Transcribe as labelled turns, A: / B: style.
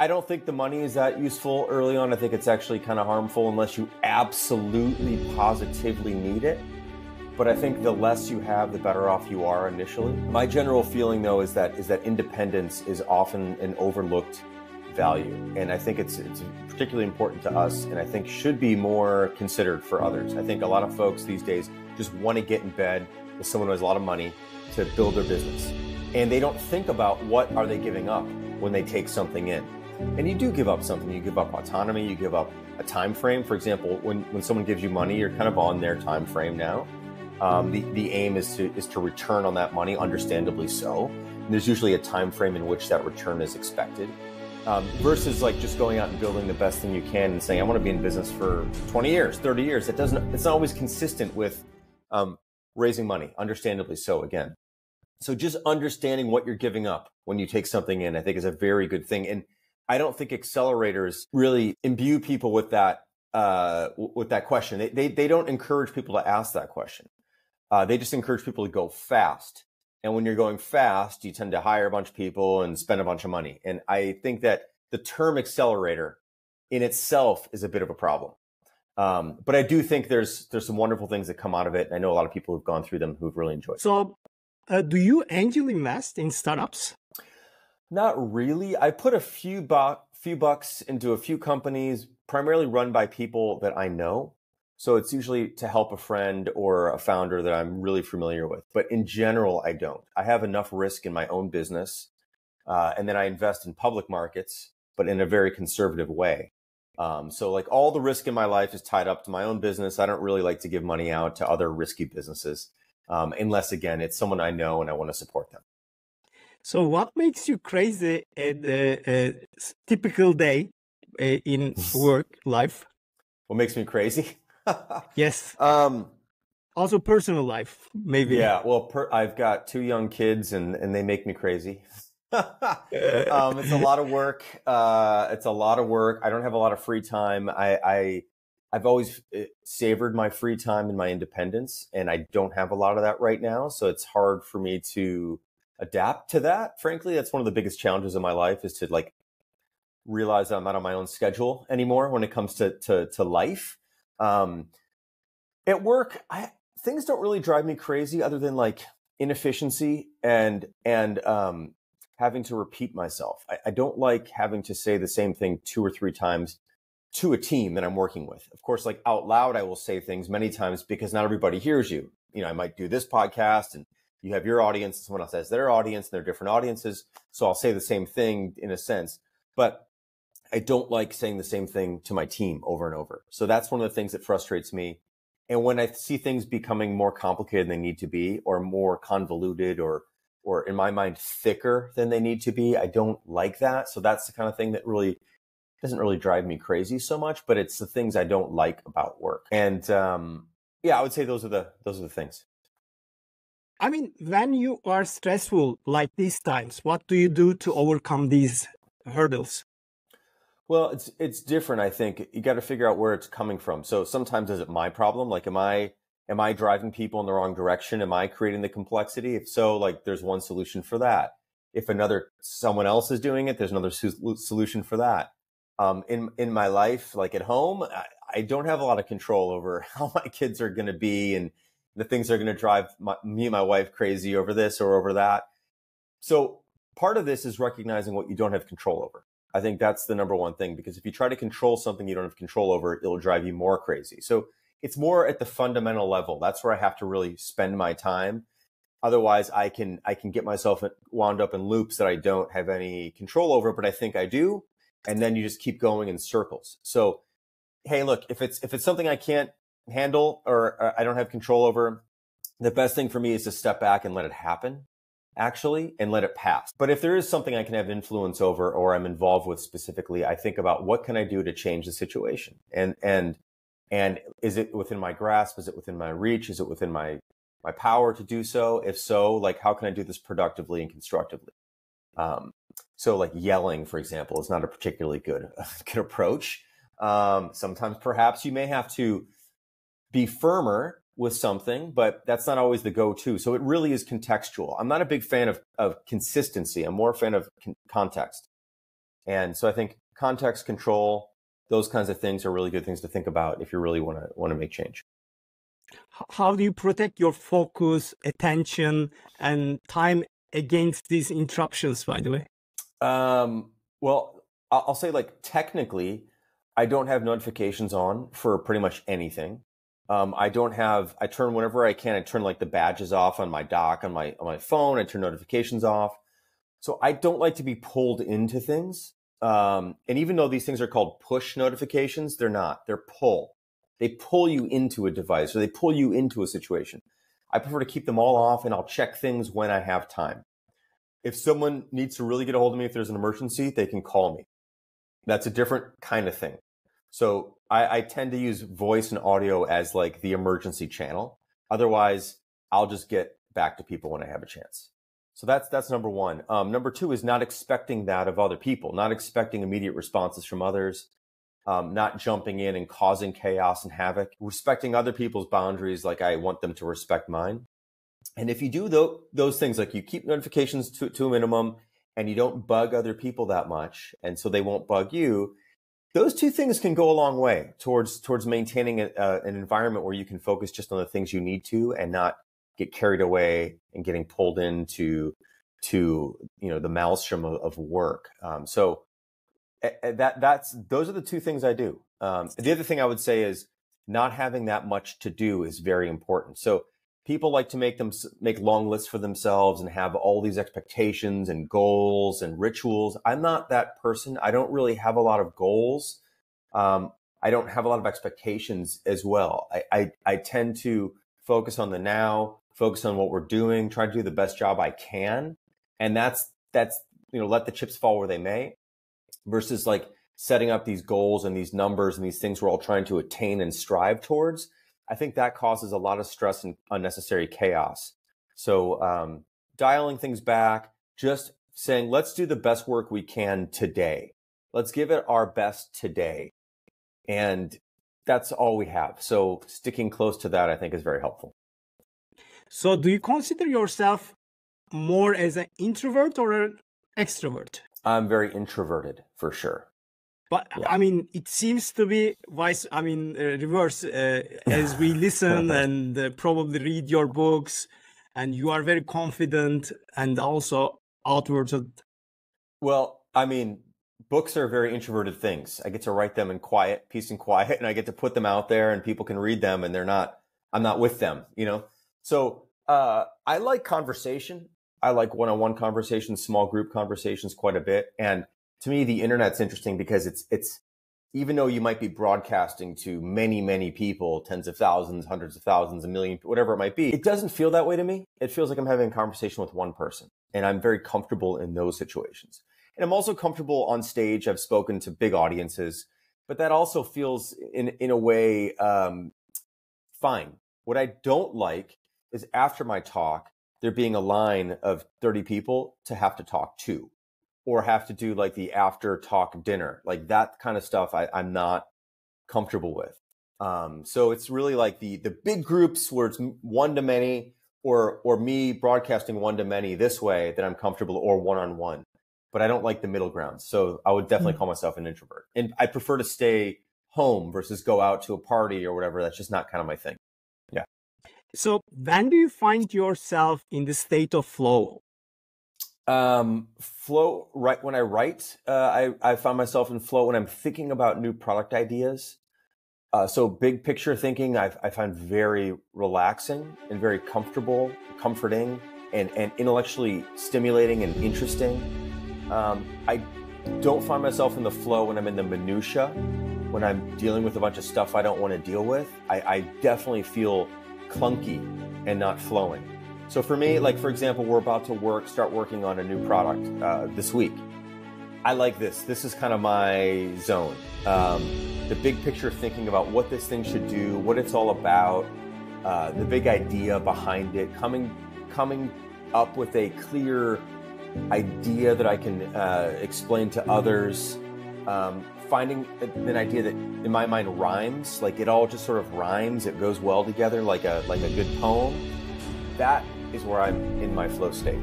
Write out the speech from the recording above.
A: I don't think the money is that useful early on. I think it's actually kind of harmful unless you absolutely positively need it. But I think the less you have, the better off you are initially. My general feeling though is that is that independence is often an overlooked value. And I think it's it's particularly important to us and I think should be more considered for others. I think a lot of folks these days just want to get in bed with someone who has a lot of money to build their business. And they don't think about what are they giving up when they take something in. And you do give up something. You give up autonomy. You give up a time frame. For example, when, when someone gives you money, you're kind of on their time frame now. Um, the, the aim is to is to return on that money, understandably so. And there's usually a time frame in which that return is expected. Um, versus like just going out and building the best thing you can and saying I want to be in business for 20 years, 30 years. It doesn't. It's not always consistent with um, raising money, understandably so. Again, so just understanding what you're giving up when you take something in, I think, is a very good thing. And I don't think accelerators really imbue people with that uh, with that question. They, they, they don't encourage people to ask that question. Uh, they just encourage people to go fast. And when you're going fast, you tend to hire a bunch of people and spend a bunch of money. And I think that the term accelerator in itself is a bit of a problem. Um, but I do think there's there's some wonderful things that come out of it. And I know a lot of people who've gone through them who've really enjoyed.
B: So, uh, do you angel invest in startups?
A: Not really. I put a few bu- few bucks into a few companies, primarily run by people that I know. So it's usually to help a friend or a founder that I'm really familiar with. But in general, I don't. I have enough risk in my own business, uh, and then I invest in public markets, but in a very conservative way. Um, so like all the risk in my life is tied up to my own business. I don't really like to give money out to other risky businesses, um, unless again it's someone I know and I want to support them.
B: So, what makes you crazy at a, a typical day uh, in work life?
A: What makes me crazy?
B: yes. Um, also, personal life, maybe.
A: Yeah. Well, per, I've got two young kids, and and they make me crazy. um, it's a lot of work. Uh, it's a lot of work. I don't have a lot of free time. I, I I've always uh, savored my free time and my independence, and I don't have a lot of that right now. So it's hard for me to adapt to that. Frankly, that's one of the biggest challenges in my life is to like realize that I'm not on my own schedule anymore when it comes to to, to life. Um, at work, I, things don't really drive me crazy other than like inefficiency and and um, having to repeat myself. I, I don't like having to say the same thing two or three times to a team that I'm working with. Of course, like out loud, I will say things many times because not everybody hears you. You know, I might do this podcast and you have your audience, someone else has their audience, and they're different audiences. So I'll say the same thing in a sense, but I don't like saying the same thing to my team over and over. So that's one of the things that frustrates me. And when I see things becoming more complicated than they need to be, or more convoluted, or or in my mind thicker than they need to be, I don't like that. So that's the kind of thing that really doesn't really drive me crazy so much, but it's the things I don't like about work. And um, yeah, I would say those are the those are the things.
B: I mean, when you are stressful like these times, what do you do to overcome these hurdles?
A: Well, it's it's different. I think you got to figure out where it's coming from. So sometimes is it my problem? Like, am I am I driving people in the wrong direction? Am I creating the complexity? If so, like, there's one solution for that. If another someone else is doing it, there's another solution for that. Um, in in my life, like at home, I, I don't have a lot of control over how my kids are going to be and the things that are going to drive my, me and my wife crazy over this or over that. So part of this is recognizing what you don't have control over. I think that's the number one thing because if you try to control something you don't have control over, it'll drive you more crazy. So it's more at the fundamental level. That's where I have to really spend my time. Otherwise, I can I can get myself wound up in loops that I don't have any control over, but I think I do, and then you just keep going in circles. So, hey, look, if it's if it's something I can't handle or I don't have control over, the best thing for me is to step back and let it happen actually and let it pass. But if there is something I can have influence over or I'm involved with specifically, I think about what can I do to change the situation? And and and is it within my grasp? Is it within my reach? Is it within my my power to do so? If so, like how can I do this productively and constructively? Um, so like yelling, for example, is not a particularly good good approach. Um, sometimes perhaps you may have to be firmer with something, but that's not always the go-to. So it really is contextual. I'm not a big fan of, of consistency. I'm more a fan of con- context. And so I think context control, those kinds of things are really good things to think about if you really want to want to make change.
B: How do you protect your focus, attention, and time against these interruptions? By the way,
A: um, well, I'll say like technically, I don't have notifications on for pretty much anything. Um, I don't have. I turn whenever I can. I turn like the badges off on my dock on my on my phone. I turn notifications off. So I don't like to be pulled into things. Um, and even though these things are called push notifications, they're not. They're pull. They pull you into a device or they pull you into a situation. I prefer to keep them all off and I'll check things when I have time. If someone needs to really get a hold of me, if there's an emergency, they can call me. That's a different kind of thing. So I, I tend to use voice and audio as like the emergency channel. Otherwise, I'll just get back to people when I have a chance. So that's that's number one. Um, number two is not expecting that of other people, not expecting immediate responses from others, um, not jumping in and causing chaos and havoc, respecting other people's boundaries like I want them to respect mine. And if you do th- those things, like you keep notifications to, to a minimum and you don't bug other people that much, and so they won't bug you, those two things can go a long way towards towards maintaining a, uh, an environment where you can focus just on the things you need to and not get carried away and getting pulled into to you know the maelstrom of, of work. Um, so that that's those are the two things I do. Um, the other thing I would say is not having that much to do is very important. So people like to make them make long lists for themselves and have all these expectations and goals and rituals. I'm not that person. I don't really have a lot of goals. Um, I don't have a lot of expectations as well. I, I, I tend to focus on the now, focus on what we're doing, try to do the best job I can. And that's, that's, you know, let the chips fall where they may versus like setting up these goals and these numbers and these things we're all trying to attain and strive towards. I think that causes a lot of stress and unnecessary chaos. So, um, dialing things back, just saying, let's do the best work we can today. Let's give it our best today. And that's all we have. So, sticking close to that, I think, is very helpful.
B: So, do you consider yourself more as an introvert or an extrovert?
A: I'm very introverted for sure.
B: But yeah. I mean, it seems to be vice. I mean, uh, reverse. Uh, as we listen and uh, probably read your books, and you are very confident and also outward.
A: Well, I mean, books are very introverted things. I get to write them in quiet, peace and quiet, and I get to put them out there, and people can read them, and they're not. I'm not with them, you know. So uh, I like conversation. I like one-on-one conversations, small group conversations quite a bit. And to me, the internet's interesting because it's, it's, even though you might be broadcasting to many, many people, tens of thousands, hundreds of thousands, a million, whatever it might be, it doesn't feel that way to me. It feels like I'm having a conversation with one person and I'm very comfortable in those situations. And I'm also comfortable on stage. I've spoken to big audiences, but that also feels in, in a way, um, fine. What I don't like is after my talk, there being a line of 30 people to have to talk to or have to do like the after talk dinner. Like that kind of stuff I, I'm not comfortable with. Um, so it's really like the the big groups where it's one to many or or me broadcasting one to many this way that I'm comfortable or one on one. But I don't like the middle ground. So I would definitely mm-hmm. call myself an introvert. And I prefer to stay home versus go out to a party or whatever. That's just not kind of my thing. Yeah.
B: So, when do you find yourself in the state of flow?
A: Um, flow right when I write, uh, I I find myself in flow when I'm thinking about new product ideas. Uh, so big picture thinking, I, I find very relaxing and very comfortable, comforting, and and intellectually stimulating and interesting. Um, I don't find myself in the flow when I'm in the minutia, when I'm dealing with a bunch of stuff I don't want to deal with. I, I definitely feel clunky and not flowing. So for me, like for example, we're about to work, start working on a new product uh, this week. I like this. This is kind of my zone. Um, the big picture, thinking about what this thing should do, what it's all about, uh, the big idea behind it, coming coming up with a clear idea that I can uh, explain to others. Um, finding an idea that in my mind rhymes like it all just sort of rhymes it goes well together like a like a good poem that is where i'm in my flow state